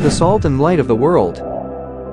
the salt and light of the world.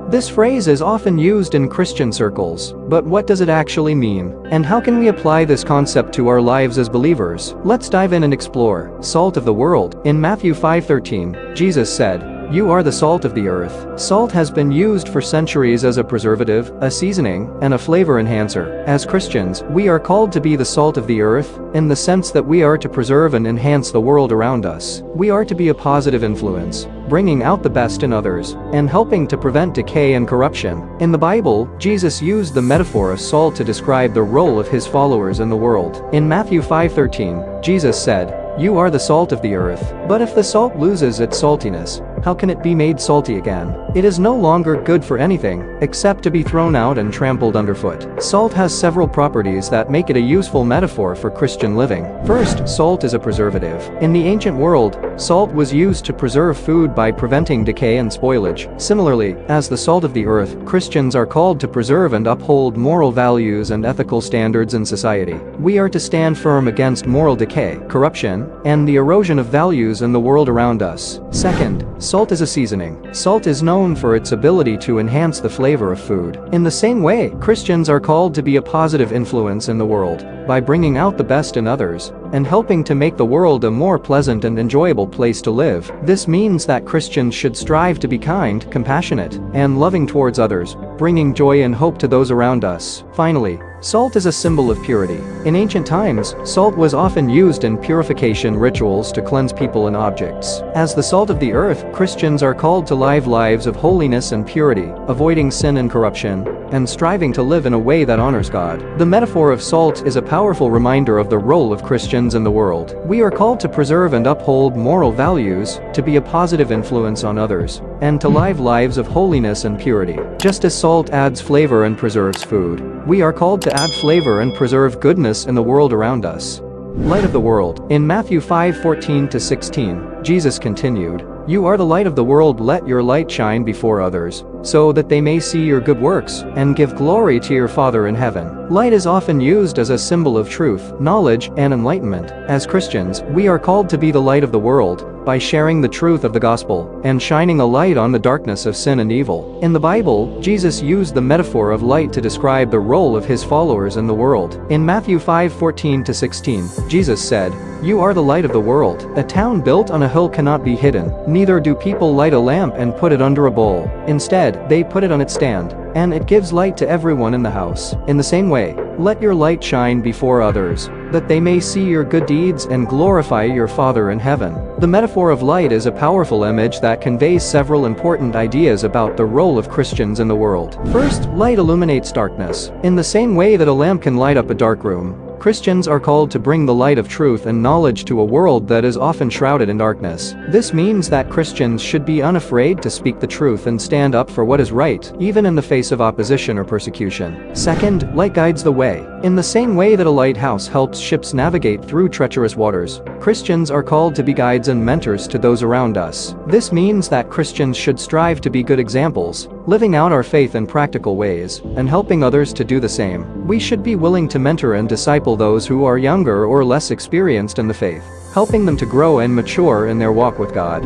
This phrase is often used in Christian circles, but what does it actually mean? And how can we apply this concept to our lives as believers? Let's dive in and explore. Salt of the world. In Matthew 5:13, Jesus said, you are the salt of the earth. Salt has been used for centuries as a preservative, a seasoning, and a flavor enhancer. As Christians, we are called to be the salt of the earth, in the sense that we are to preserve and enhance the world around us. We are to be a positive influence, bringing out the best in others, and helping to prevent decay and corruption. In the Bible, Jesus used the metaphor of salt to describe the role of his followers in the world. In Matthew 5:13, Jesus said, you are the salt of the earth. But if the salt loses its saltiness, how can it be made salty again? It is no longer good for anything, except to be thrown out and trampled underfoot. Salt has several properties that make it a useful metaphor for Christian living. First, salt is a preservative. In the ancient world, salt was used to preserve food by preventing decay and spoilage. Similarly, as the salt of the earth, Christians are called to preserve and uphold moral values and ethical standards in society. We are to stand firm against moral decay, corruption, and the erosion of values in the world around us. Second, salt is a seasoning. Salt is known for its ability to enhance the flavor of food. In the same way, Christians are called to be a positive influence in the world by bringing out the best in others and helping to make the world a more pleasant and enjoyable place to live. This means that Christians should strive to be kind, compassionate, and loving towards others, bringing joy and hope to those around us. Finally, Salt is a symbol of purity. In ancient times, salt was often used in purification rituals to cleanse people and objects. As the salt of the earth, Christians are called to live lives of holiness and purity, avoiding sin and corruption, and striving to live in a way that honors God. The metaphor of salt is a powerful reminder of the role of Christians in the world. We are called to preserve and uphold moral values, to be a positive influence on others, and to live lives of holiness and purity. Just as salt adds flavor and preserves food, we are called to add flavor and preserve goodness in the world around us. Light of the world. In Matthew 5:14 to 16, Jesus continued, You are the light of the world, let your light shine before others, so that they may see your good works and give glory to your Father in heaven. Light is often used as a symbol of truth, knowledge, and enlightenment. As Christians, we are called to be the light of the world by sharing the truth of the gospel and shining a light on the darkness of sin and evil. In the Bible, Jesus used the metaphor of light to describe the role of his followers in the world. In Matthew 5:14 to 16, Jesus said, You are the light of the world. A town built on a hill cannot be hidden, neither do people light a lamp and put it under a bowl. Instead, they put it on its stand, and it gives light to everyone in the house. In the same way, let your light shine before others, that they may see your good deeds and glorify your Father in heaven. The metaphor of light is a powerful image that conveys several important ideas about the role of Christians in the world. First, light illuminates darkness. In the same way that a lamp can light up a dark room, Christians are called to bring the light of truth and knowledge to a world that is often shrouded in darkness. This means that Christians should be unafraid to speak the truth and stand up for what is right, even in the face of opposition or persecution. Second, light guides the way. In the same way that a lighthouse helps ships navigate through treacherous waters, Christians are called to be guides and mentors to those around us. This means that Christians should strive to be good examples, living out our faith in practical ways, and helping others to do the same. We should be willing to mentor and disciple those who are younger or less experienced in the faith, helping them to grow and mature in their walk with God.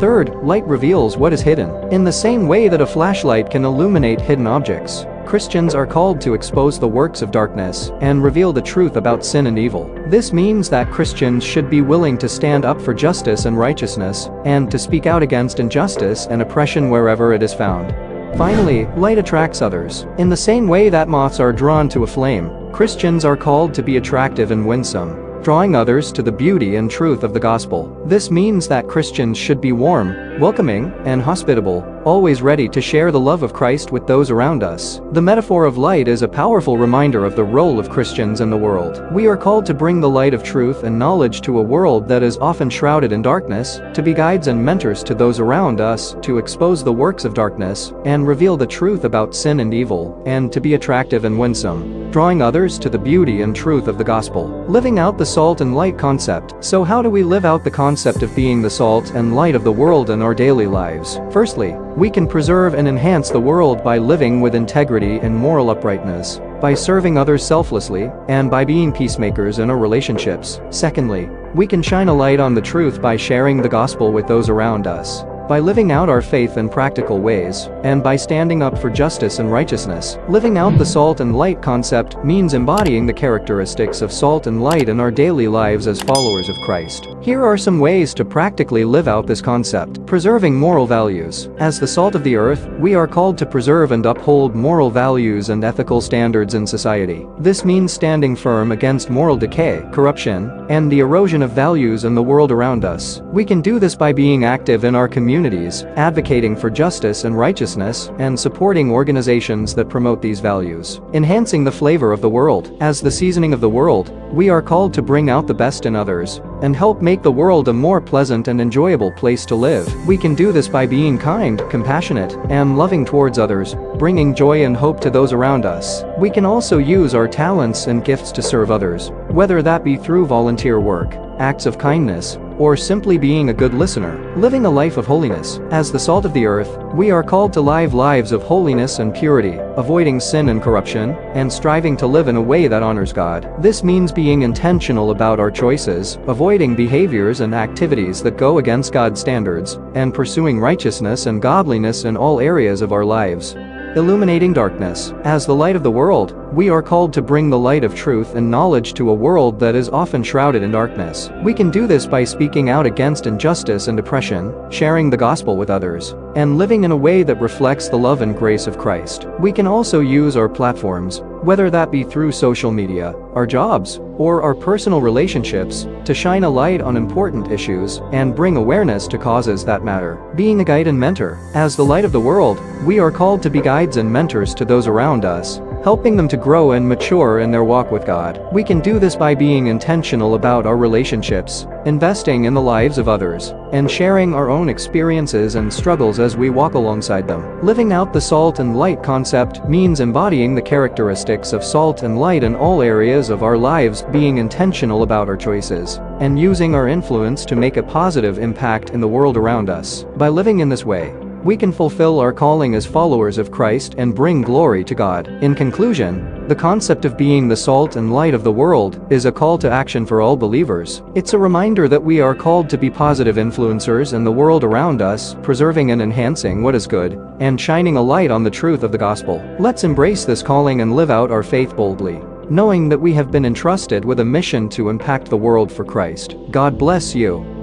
Third, light reveals what is hidden. In the same way that a flashlight can illuminate hidden objects, Christians are called to expose the works of darkness and reveal the truth about sin and evil. This means that Christians should be willing to stand up for justice and righteousness, and to speak out against injustice and oppression wherever it is found. Finally, light attracts others. In the same way that moths are drawn to a flame, Christians are called to be attractive and winsome drawing others to the beauty and truth of the gospel. This means that Christians should be warm, welcoming, and hospitable, always ready to share the love of Christ with those around us. The metaphor of light is a powerful reminder of the role of Christians in the world. We are called to bring the light of truth and knowledge to a world that is often shrouded in darkness, to be guides and mentors to those around us, to expose the works of darkness, and reveal the truth about sin and evil, and to be attractive and winsome, drawing others to the beauty and truth of the gospel. Living out the salt and light concept. So how do we live out the concept of being the salt and light of the world in our daily lives? Firstly, we can preserve and enhance the world by living with integrity and moral uprightness, by serving others selflessly, and by being peacemakers in our relationships. Secondly, we can shine a light on the truth by sharing the gospel with those around us by living out our faith in practical ways, and by standing up for justice and righteousness. Living out the salt and light concept means embodying the characteristics of salt and light in our daily lives as followers of Christ. Here are some ways to practically live out this concept. Preserving moral values. As the salt of the earth, we are called to preserve and uphold moral values and ethical standards in society. This means standing firm against moral decay, corruption, and the erosion of values in the world around us. We can do this by being active in our communities, advocating for justice and righteousness, and supporting organizations that promote these values. Enhancing the flavor of the world. As the seasoning of the world, we are called to bring out the best in others, and help make the world a more pleasant and enjoyable place to live. We can do this by being kind, compassionate, and loving towards others, bringing joy and hope to those around us. We can also use our talents and gifts to serve others, whether that be through volunteer work, acts of kindness, or simply being a good listener, living a life of holiness. As the salt of the earth, we are called to live lives of holiness and purity, avoiding sin and corruption, and striving to live in a way that honors God. This means being intentional about our choices, avoiding behaviors and activities that go against God's standards, and pursuing righteousness and godliness in all areas of our lives illuminating darkness. As the light of the world, we are called to bring the light of truth and knowledge to a world that is often shrouded in darkness. We can do this by speaking out against injustice and oppression, sharing the gospel with others, and living in a way that reflects the love and grace of Christ. We can also use our platforms, whether that be through social media, our jobs, or our personal relationships, to shine a light on important issues and bring awareness to causes that matter. Being a guide and mentor. As the light of the world, we are called to be guides and mentors to those around us, helping them to grow and mature in their walk with God. We can do this by being intentional about our relationships, investing in the lives of others, and sharing our own experiences and struggles as we walk alongside them. Living out the salt and light concept means embodying the characteristics of salt and light in all areas of our lives, being intentional about our choices, and using our influence to make a positive impact in the world around us. By living in this way, we can fulfill our calling as followers of Christ and bring glory to God. In conclusion, the concept of being the salt and light of the world is a call to action for all believers. It's a reminder that we are called to be positive influencers in the world around us, preserving and enhancing what is good, and shining a light on the truth of the gospel. Let's embrace this calling and live out our faith boldly knowing that we have been entrusted with a mission to impact the world for Christ. God bless you.